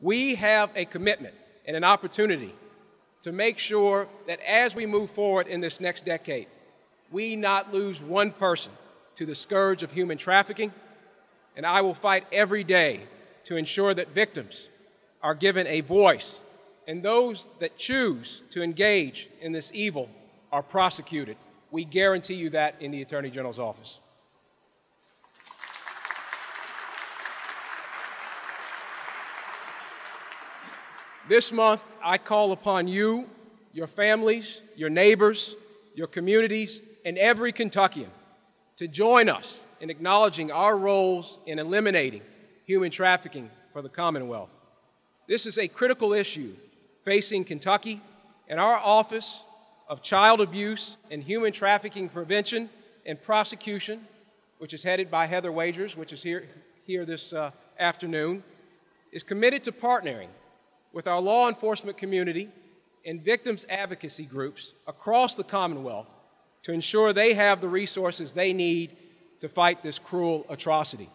we have a commitment and an opportunity to make sure that as we move forward in this next decade, we not lose one person to the scourge of human trafficking, and I will fight every day to ensure that victims are given a voice and those that choose to engage in this evil are prosecuted. We guarantee you that in the Attorney General's office. This month, I call upon you, your families, your neighbors, your communities, and every Kentuckian to join us in acknowledging our roles in eliminating human trafficking for the Commonwealth. This is a critical issue facing Kentucky, and our Office of Child Abuse and Human Trafficking Prevention and Prosecution, which is headed by Heather Wagers, which is here, here this uh, afternoon, is committed to partnering with our law enforcement community and victims advocacy groups across the Commonwealth to ensure they have the resources they need to fight this cruel atrocity.